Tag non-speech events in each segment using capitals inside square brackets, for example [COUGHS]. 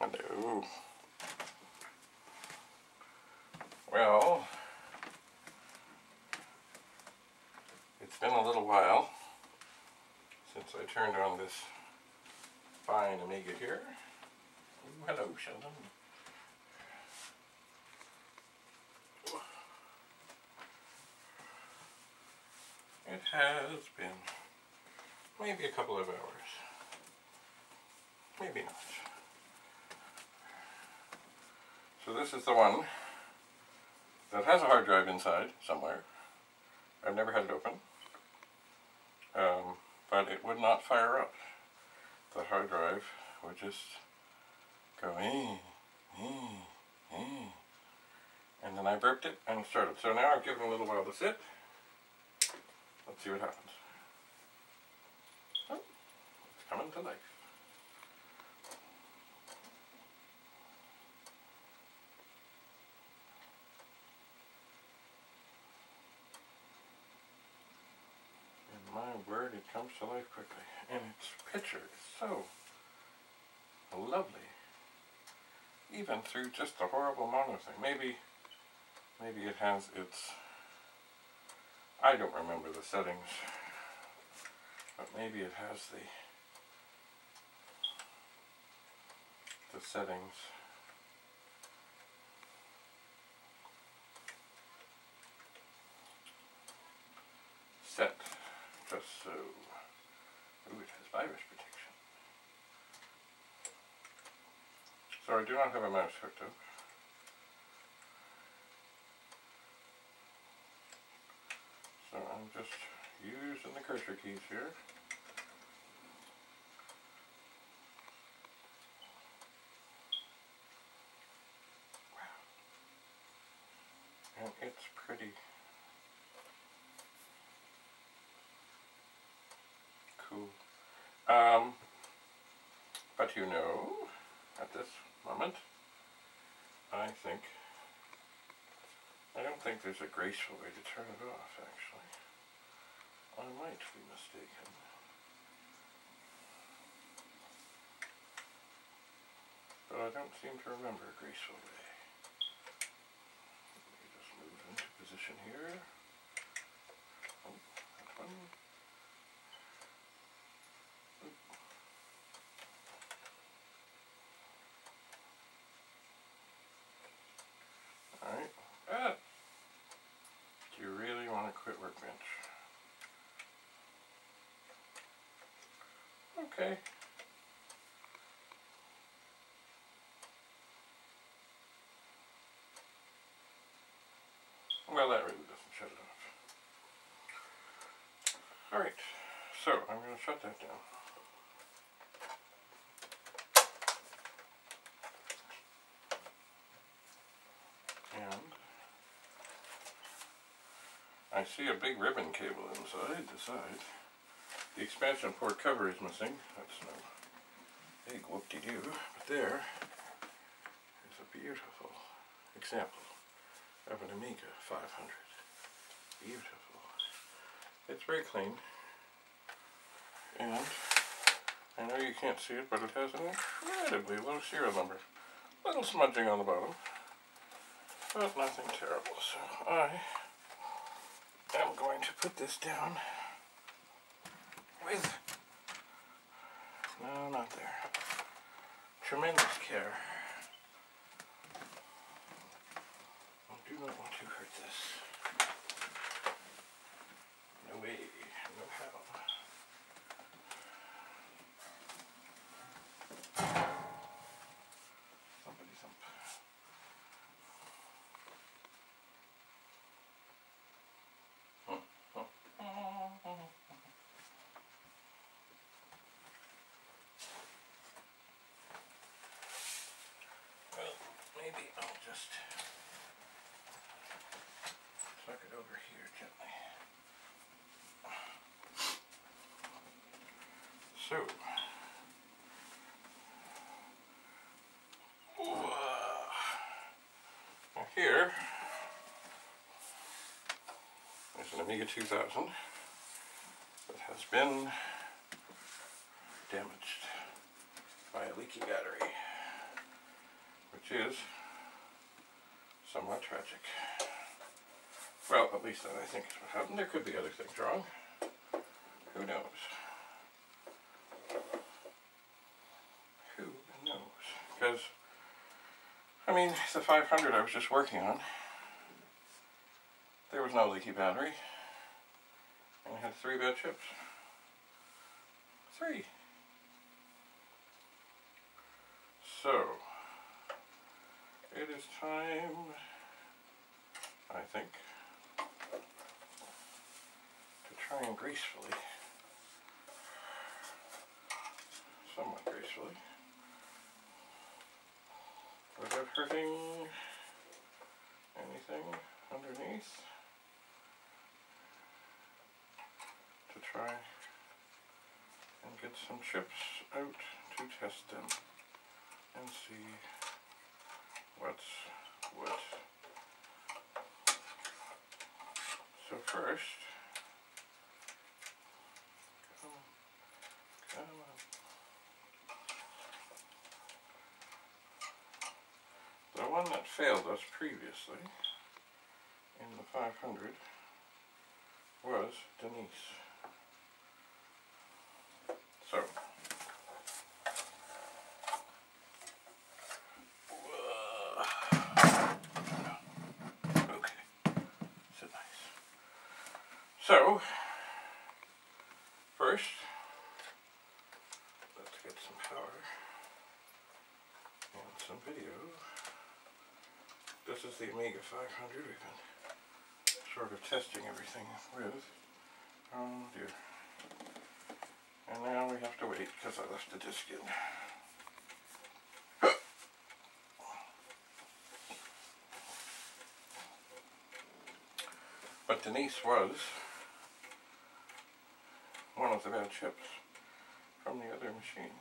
Hello. Well, it's been a little while since I turned on this fine Amiga here. Ooh, hello, Sheldon. It has been maybe a couple of hours. Maybe not. So this is the one that has a hard drive inside somewhere. I've never had it open. Um, but it would not fire up. The hard drive would just go eh, eh, eh. And then I burped it and started. So now I've given a little while to sit. Let's see what happens. Oh, it's coming to life. And my life quickly. And its picture is so lovely. Even through just a horrible mono thing. Maybe, maybe it has its I don't remember the settings, but maybe it has the the settings. set just so virus protection. So I do not have a mouse hooked up. So I'm just using the cursor keys here. Wow. And it's pretty cool. Um, but you know, at this moment, I think I don't think there's a graceful way to turn it off, actually. I might be mistaken. But I don't seem to remember a graceful way. Let me just move into position here. Oh, that one. Alright. Ah. Do you really want to quit Workbench? Okay. Well, that really doesn't shut it off. Alright, so I'm going to shut that down. And I see a big ribbon cable inside the side. The expansion port cover is missing. That's no big whoop-de-doo. But there is a beautiful example of an Amiga 500. Beautiful. It's very clean. And I know you can't see it, but it has an incredibly low serial number. Little smudging on the bottom but nothing terrible. So I am going to put this down with, no, not there, tremendous care. I do not want to hurt this. No way, no how. Somebody thump. Well, maybe I'll just tuck it over here gently. So, now uh, here is an Amiga 2000 that has been damaged by a leaky battery. which is somewhat tragic. Well, at least I think is what happened. There could be other things wrong. Who knows? Who knows? Because, I mean, the 500 I was just working on, there was no leaky battery. And I had three bad chips. Three. So, it is time, I think, to try and gracefully, somewhat gracefully, without hurting anything underneath, to try and get some chips out to test them and see what's what. So first, come come. The one that failed us previously in the 500 was Denise. So, Okay. So nice. So, first, let's get some power and some video. This is the Amiga 500 we've been sort of testing everything with. Oh dear. And now we have to wait because I left the disc in. [COUGHS] But Denise was one of the bad chips from the other machine.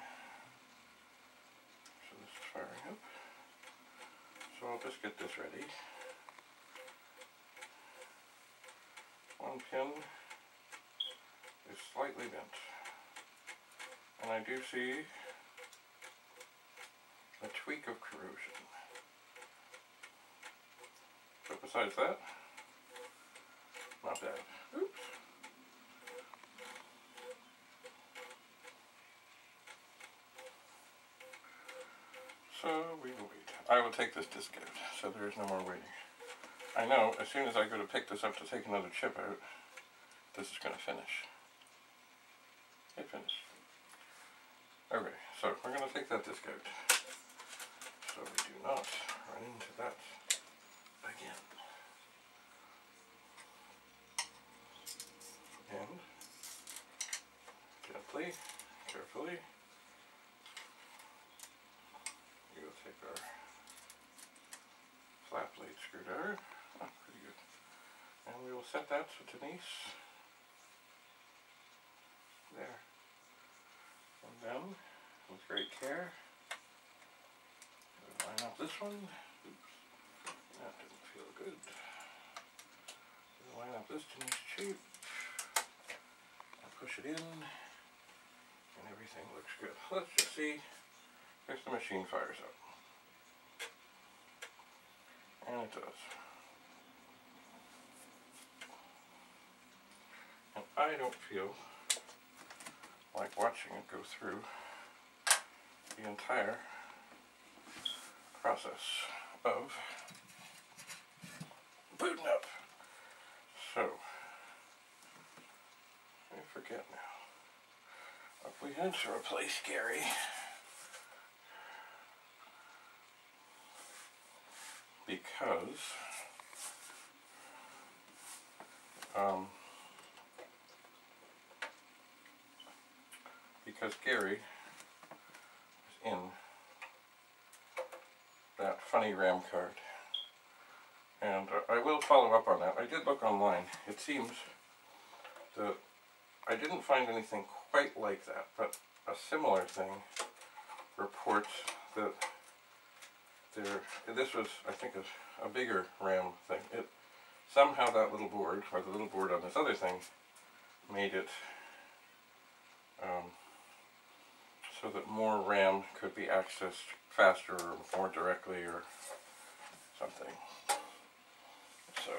So this is firing up. So I'll just get this ready. One pin is slightly bent. And I do see a tweak of corrosion. But besides that, not bad. Oops. So we will wait. I will take this disc out, so there is no more waiting. I know, as soon as I go to pick this up to take another chip out, this is going to finish. It finished. Okay, so we're going to take that disc out, so we do not run into that again. And gently, carefully, we will take our flat blade screwdriver, oh, pretty good, and we to Denise, there, and then, with great care, line up this one, oops, that didn't feel good, line up this Denise cheap, push it in, and everything looks good. Let's just see if the machine fires up. And it does. I don't feel like watching it go through the entire process of booting up. So, I forget now. If we had to replace Gary, because um, because Gary is in that funny RAM card. And uh, I will follow up on that. I did look online. It seems that I didn't find anything quite like that, but a similar thing reports that there, this was, I think, a, a bigger RAM thing. It Somehow that little board, or the little board on this other thing, made it um, so that more RAM could be accessed faster or more directly or something. So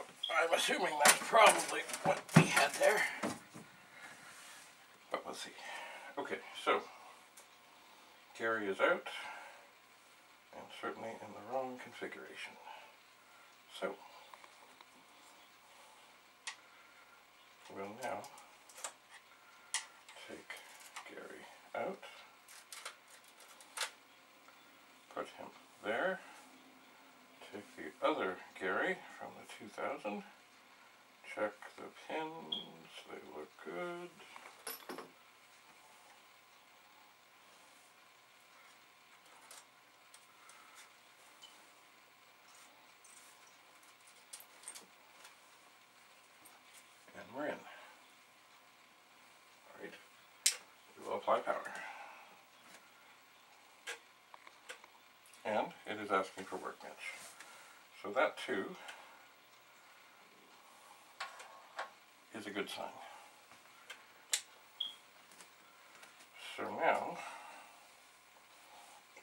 I'm assuming that's probably what we had there. But we'll see. Okay, so Gary is out and certainly in the wrong configuration. So we'll now take Gary out, put him there, take the other Gary from the 2000, check the pins, they look good. And we're in. Alright, we will apply power. It is asking for workbench. So that too is a good sign. So now,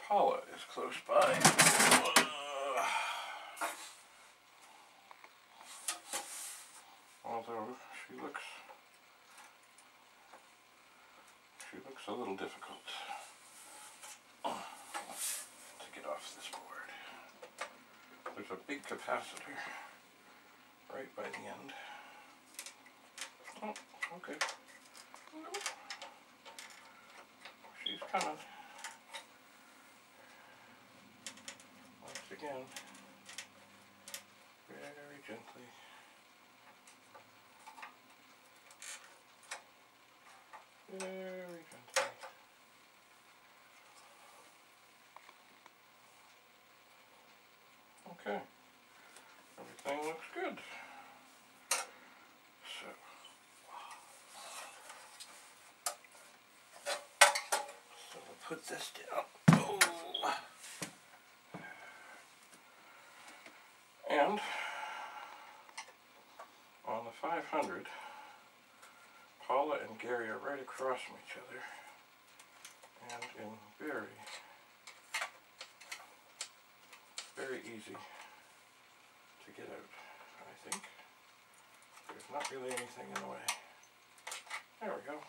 Paula is close by. Although she looks, she looks a little difficult to get off this board. There's a big capacitor right by the end. Oh, okay. Nope. She's coming. Once again, very gently. Very gently. Okay. Everything looks good. So. So we'll put this down. Oh. And on the 500, Paula and Gary are right across from each other and in very, very easy to get out, I think. There's not really anything in the way. There we go.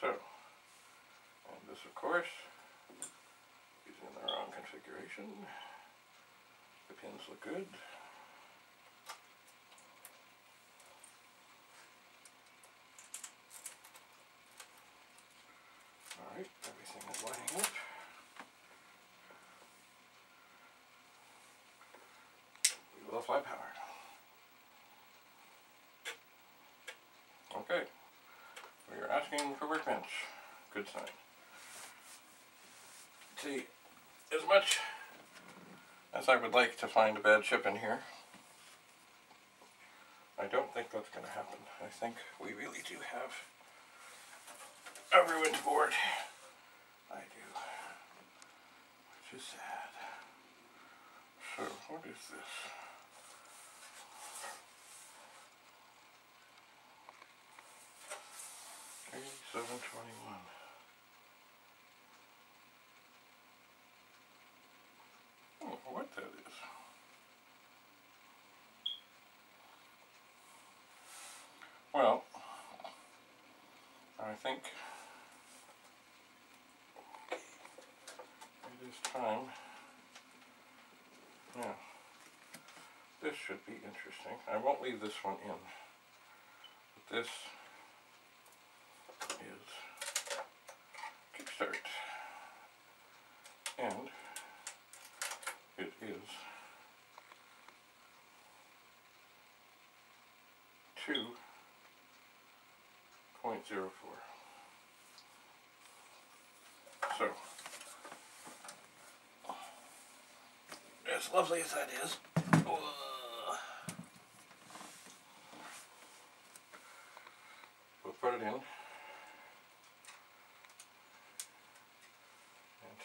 So, and this of course is in the wrong configuration. The pins look good. Alright, everything is lining up. We will apply power. Okay, asking for workbench. Good sign. See, as much as I would like to find a bad chip in here, I don't think that's going to happen. I think we really do have a ruined board. I do. Which is sad. So, what is this? Eighty-seven twenty-one. I don't know what that is. Well, I think it is time. Yeah, this should be interesting. I won't leave this one in. But this is Kickstart. And it is two point zero four. So as lovely as that is, we'll put it in. And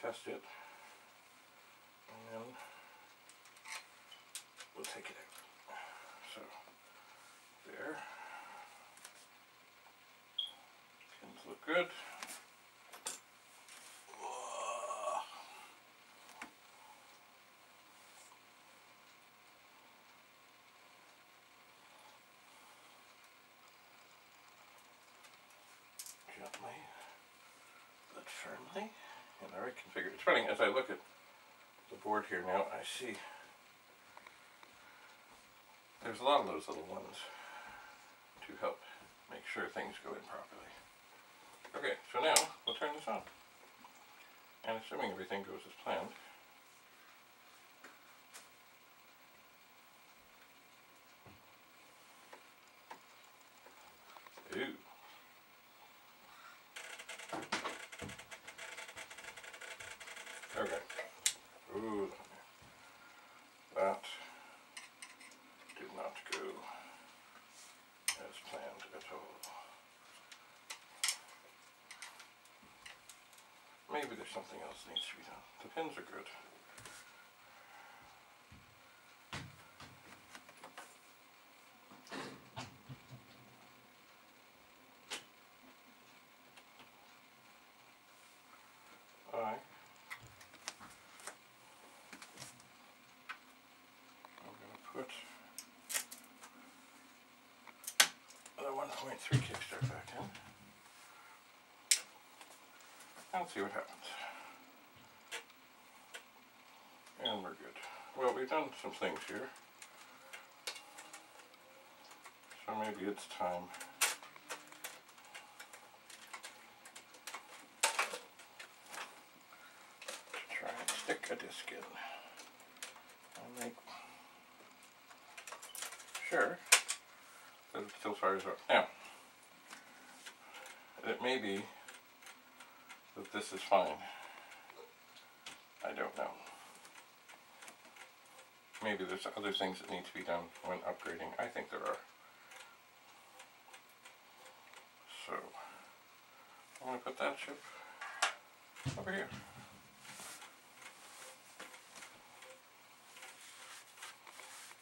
test it, and then we'll take it out. So there. Pins look good. firmly right configuration. It's funny, as I look at the board here now, I see there's a lot of those little ones to help make sure things go in properly. Okay, so now we'll turn this on. And assuming everything goes as planned, Ooh. Okay. Ooh. That did not go as planned at all. Maybe there's something else needs to be done. The pins are good. I I'm gonna put the 1.3 Kickstart back in and see what happens. And good. Well, we've done some things here. So maybe it's time to try and stick a disc in. And make sure that it still fires up. Now, it may be that this is fine. I don't know. Maybe there's other things that need to be done when upgrading. I think there are. So, I'm going to put that chip over here.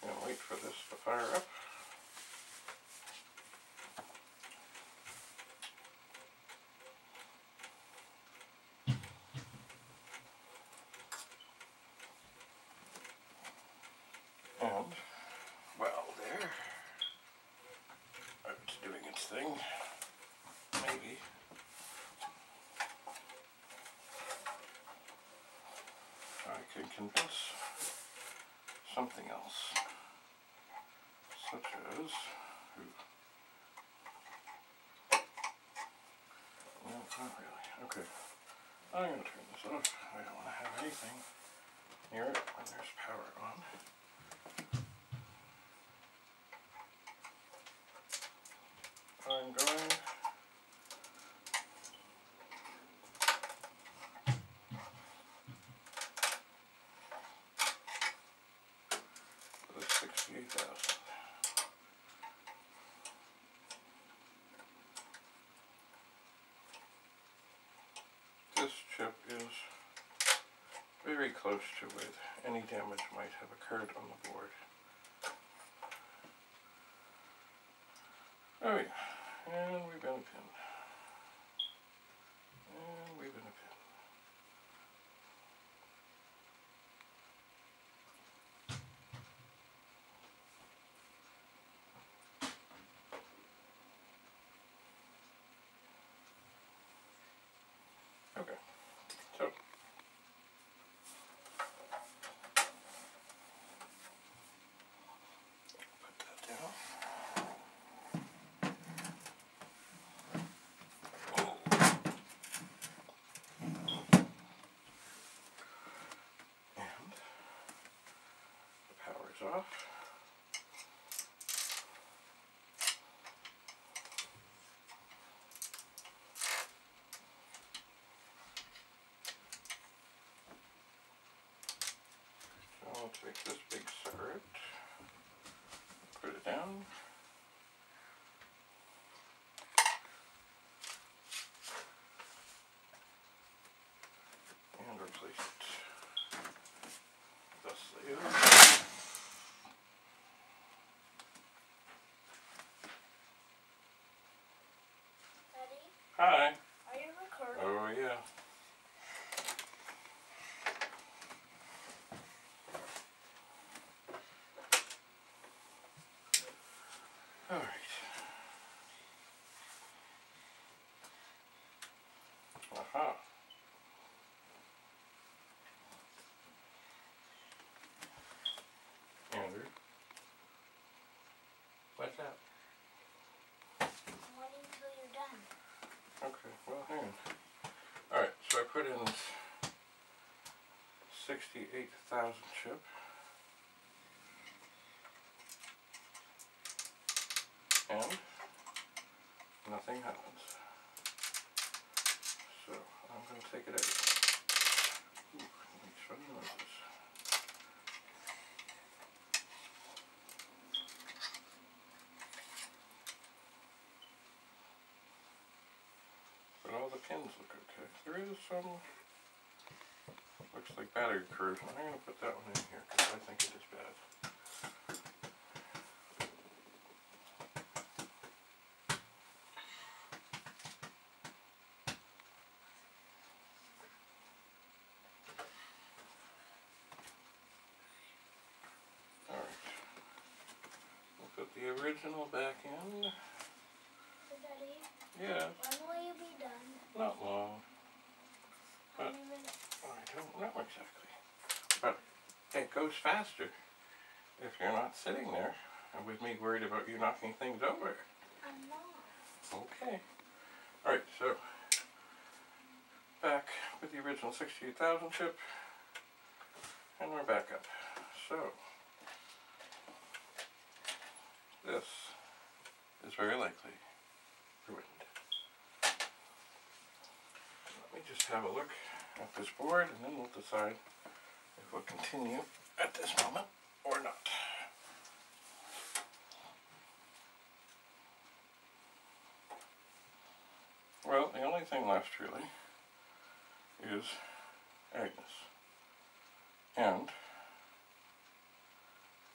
And wait for this to fire up. And, well, there. It's doing its thing. Maybe. I something else. Such as. ooh. No, not really. Okay. I'm going to turn this off. I don't want to have anything near it when there's power on. I'm going 2000. This chip is very close to where any damage might have occurred on the board. Take this big cigarette, put it down. and replace it. Thus Hi. until you're done. Okay, well, hang on. Alright, so I put in this 68,000 chip. And nothing happens. So I'm going to take it out. Ooh, make some noises. There is some, looks like battery corrosion. I'm going to put that one in here because I think it is bad. Original back in. So, Daddy, Yeah, when will you be done? not long. How Uh, many minutes? I don't know exactly. But it goes faster if you're not sitting there and with me worried about you knocking things over. I'm not. Okay. Alright, so back with the original 68,000 chip. And we're back up. So this is very likely ruined. Let me just have a look at this board and then we'll decide if we'll continue at this moment or not. Well, the only thing left really is Agnus. And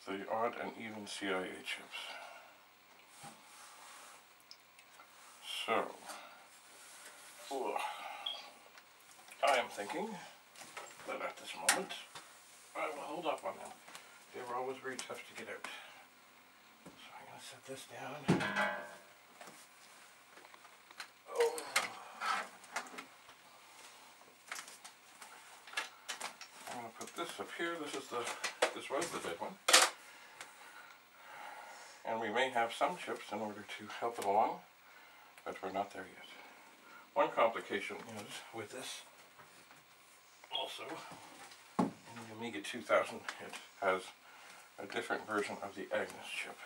the odd and even CIA chips. So, ugh, I am thinking that at this moment I will hold up on them. They were always very tough to get out. So I'm going to set this down. Oh. I'm going to put this up here. This is the this was the dead one. And we may have some chips in order to help it along, but we're not there yet. One complication is with this also Amiga 2000 it has a different version of the Agnus chip.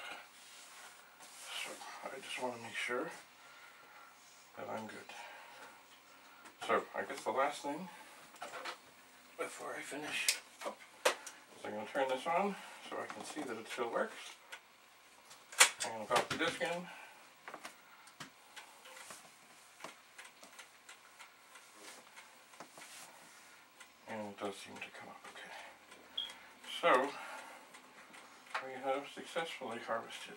So I just want to make sure that I'm good. So I guess the last thing before I finish up is I'm going to turn this on so I can see that it still works. I'm going to pop the disc in. And it does seem to come up. So, we have successfully harvested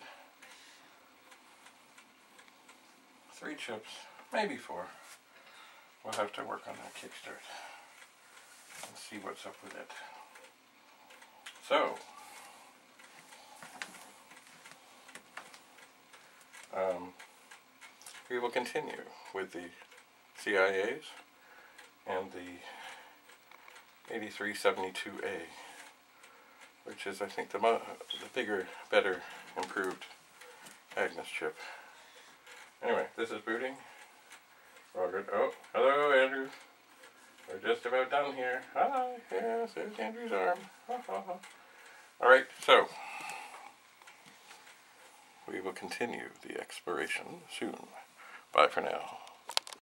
three chips, maybe four. We'll have to work on that kickstart and see what's up with it. So, um, we will continue with the CIAs and the 8372A, which is, I think, the, the bigger, better, improved Agnus chip. Anyway, this is booting. All good. Oh, hello, Andrew. We're just about done here. Hi, yes, there's Andrew's arm. Ha, ha, ha. All right, so we will continue the exploration soon. Bye for now.